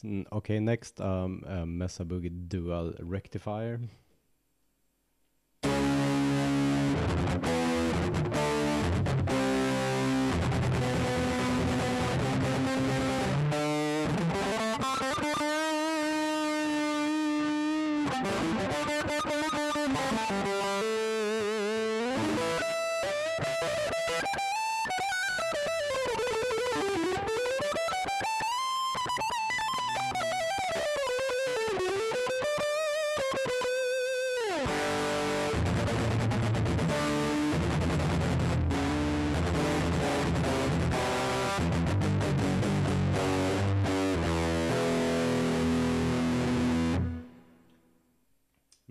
Okej, okay, next, um, eh, uh, Mesa Boogie Dual Rectifier.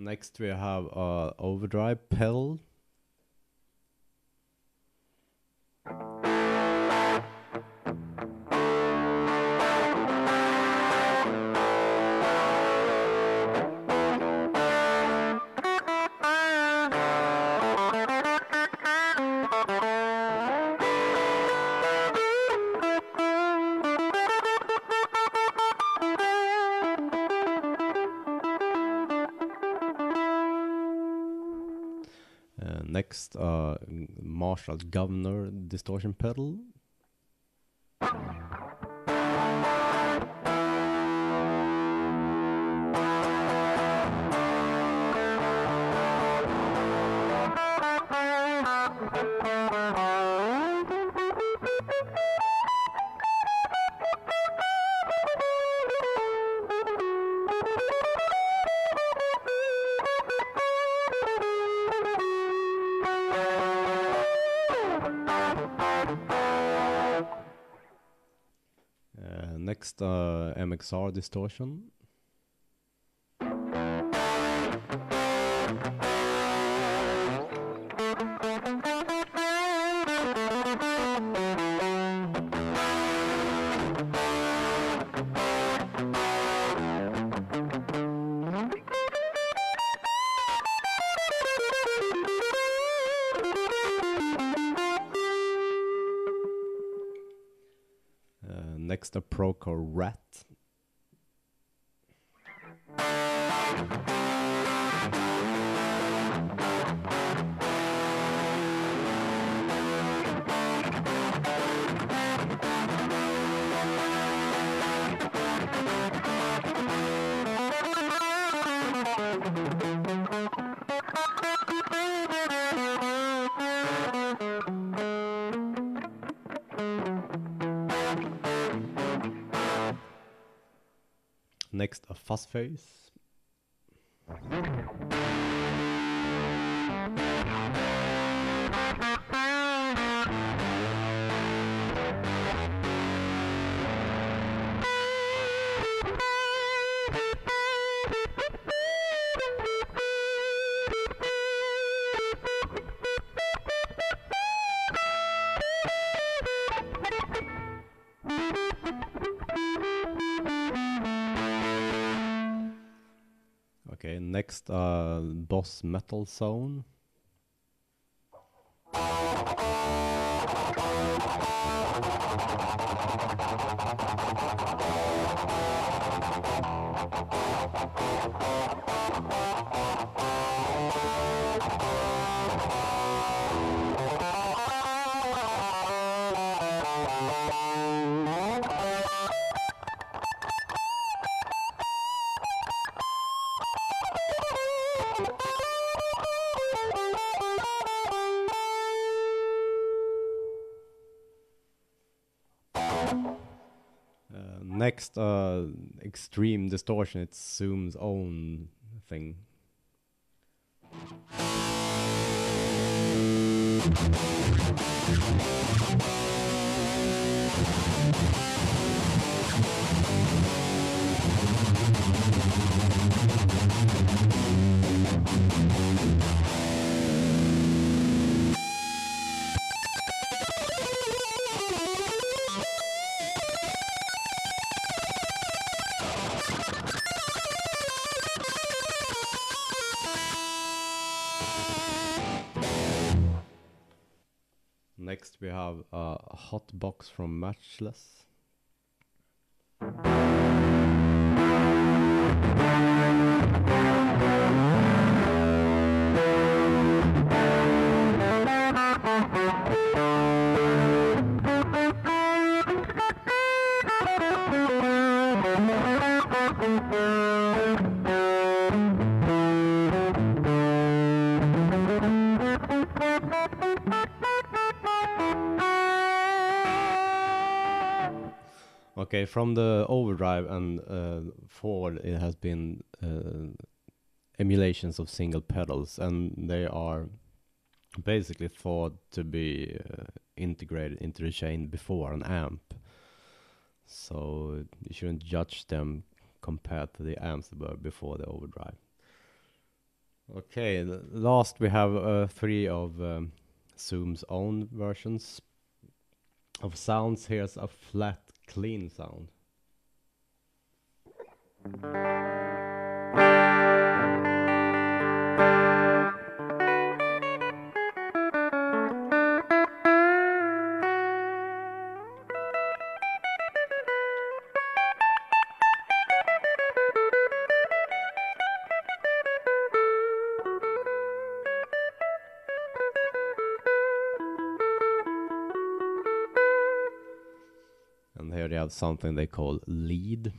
Next, we have uh, Overdrive Pedal. Next, uh, Marshall Governor Distortion Pedal. Uh, next, uh, MXR Distortion. Next, a Proco Rat. Next, a Fuzz Face. Next, uh, Boss Metal Zone. next uh, extreme distortion, it's Zoom's own thing. Next we have a hot box from Matchless. Okay, from the overdrive and uh, forward, it has been uh, emulations of single pedals, and they are basically thought to be uh, integrated into the chain before an amp. So you shouldn't judge them compared to the amps that were before the overdrive. Okay, last we have uh, three of um, Zoom's own versions of sounds. Here's a flat clean sound. Have something they call lead.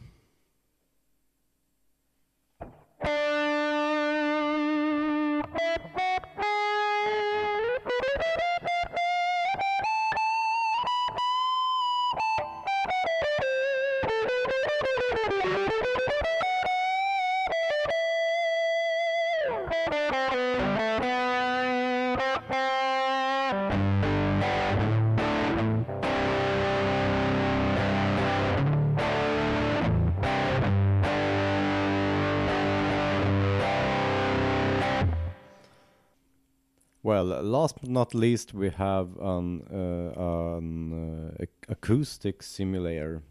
Well, last but not least, we have an, uh, an uh, ac- acoustic simulator.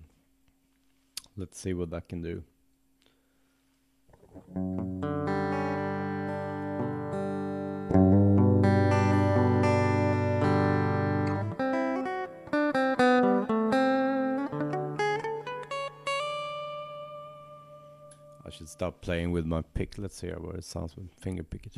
Let's see what that can do. Stop playing with my pick. Let's hear what it sounds with finger pickage.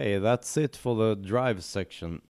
Okay, that's it for the drive section.